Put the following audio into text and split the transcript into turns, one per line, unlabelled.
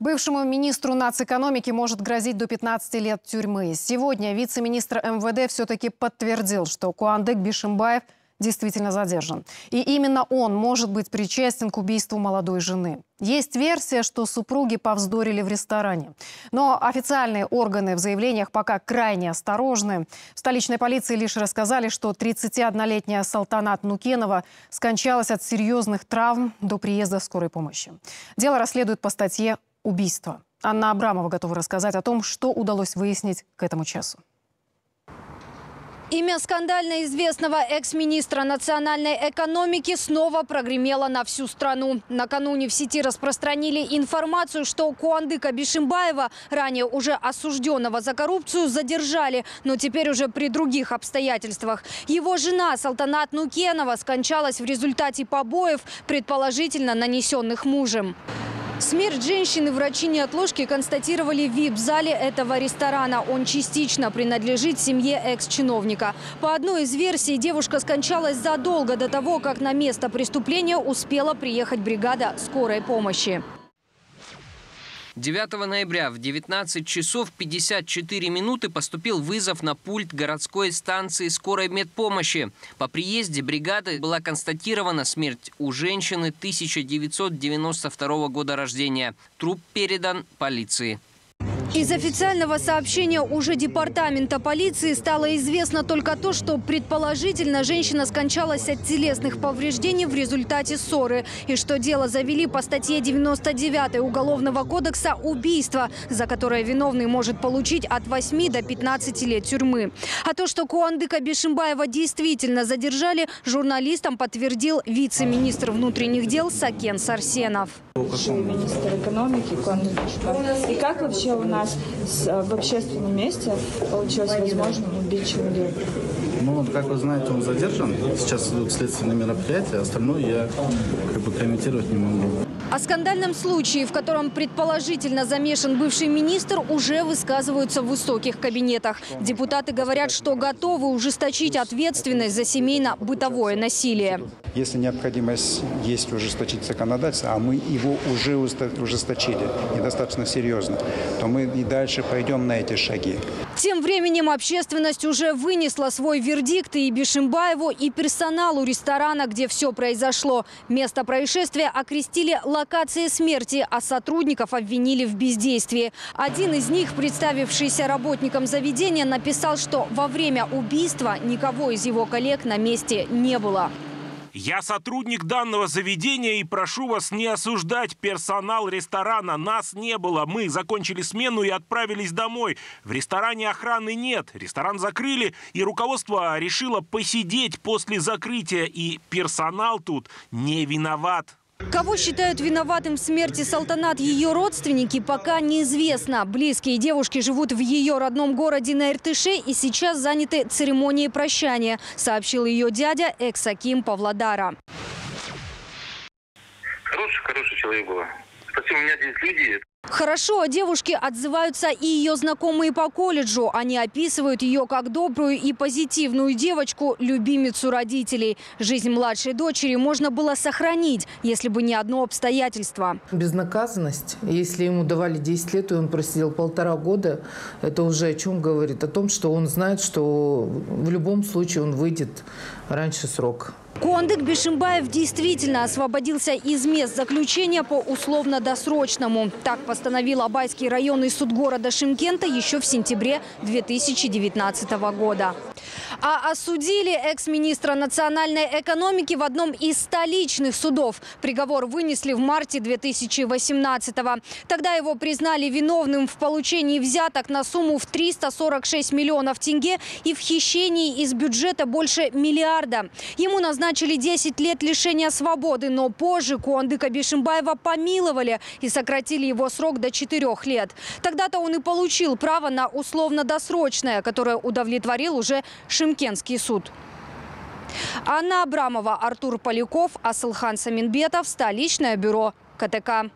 Бывшему министру нацэкономики может грозить до 15 лет тюрьмы. Сегодня вице-министр МВД все-таки подтвердил, что Куандык Бишимбаев действительно задержан. И именно он может быть причастен к убийству молодой жены. Есть версия, что супруги повздорили в ресторане. Но официальные органы в заявлениях пока крайне осторожны. В столичной полиции лишь рассказали, что 31-летняя Салтанат Нукенова скончалась от серьезных травм до приезда скорой помощи. Дело расследуют по статье убийства. Анна Абрамова готова рассказать о том, что удалось выяснить к этому часу.
Имя скандально известного экс-министра национальной экономики снова прогремело на всю страну. Накануне в сети распространили информацию, что Куандыка Бишимбаева, ранее уже осужденного за коррупцию, задержали, но теперь уже при других обстоятельствах. Его жена Салтанат Нукенова скончалась в результате побоев, предположительно нанесенных мужем. Смерть женщины врачи неотложки констатировали в вип-зале этого ресторана. Он частично принадлежит семье экс-чиновника. По одной из версий, девушка скончалась задолго до того, как на место преступления успела приехать бригада скорой помощи.
9 ноября в 19 часов 54 минуты поступил вызов на пульт городской станции скорой медпомощи. По приезде бригады была констатирована смерть у женщины 1992 года рождения. Труп передан полиции.
Из официального сообщения уже департамента полиции стало известно только то, что предположительно женщина скончалась от телесных повреждений в результате ссоры. И что дело завели по статье 99 Уголовного кодекса «Убийство», за которое виновный может получить от 8 до 15 лет тюрьмы. А то, что Куандыка Бишимбаева действительно задержали, журналистам подтвердил вице-министр внутренних дел Сакен Сарсенов.
Министр экономики Куандык. И как вообще у нас с- в общественном месте получилось возможно убить человека?
Ну, как вы знаете, он задержан. Сейчас идут следственные мероприятия. Остальное я как бы комментировать не могу.
О скандальном случае, в котором предположительно замешан бывший министр, уже высказываются в высоких кабинетах. Депутаты говорят, что готовы ужесточить ответственность за семейно-бытовое насилие.
Если необходимость есть ужесточить законодательство, а мы его уже ужесточили недостаточно серьезно, то мы и дальше пойдем на эти шаги.
Тем временем общественность уже вынесла свой вердикт и Бишимбаеву, и персоналу ресторана, где все произошло. Место происшествия окрестили локацией смерти, а сотрудников обвинили в бездействии. Один из них, представившийся работником заведения, написал, что во время убийства никого из его коллег на месте не было.
Я сотрудник данного заведения и прошу вас не осуждать персонал ресторана. Нас не было. Мы закончили смену и отправились домой. В ресторане охраны нет. Ресторан закрыли, и руководство решило посидеть после закрытия. И персонал тут не виноват.
Кого считают виноватым в смерти Салтанат ее родственники, пока неизвестно. Близкие девушки живут в ее родном городе на Иртыше и сейчас заняты церемонией прощания, сообщил ее дядя, экс-аким Павлодара.
Хороший, хороший человек была. Спасибо, у меня здесь люди,
Хорошо о девушке отзываются и ее знакомые по колледжу. Они описывают ее как добрую и позитивную девочку, любимицу родителей. Жизнь младшей дочери можно было сохранить, если бы не одно обстоятельство.
Безнаказанность, если ему давали 10 лет, и он просидел полтора года, это уже о чем говорит? О том, что он знает, что в любом случае он выйдет раньше срока.
Куандык Бишимбаев действительно освободился из мест заключения по условно-досрочному. Так постановил Абайский районный суд города Шимкента еще в сентябре 2019 года. А осудили экс-министра национальной экономики в одном из столичных судов. Приговор вынесли в марте 2018-го. Тогда его признали виновным в получении взяток на сумму в 346 миллионов тенге и в хищении из бюджета больше миллиарда. Ему назначили 10 лет лишения свободы, но позже Куандыка Бишимбаева помиловали и сократили его срок до 4 лет. Тогда-то он и получил право на условно-досрочное, которое удовлетворил уже Шимкентский суд. Анна Абрамова, Артур Поляков, Асылхан Саминбетов, столичное бюро КТК.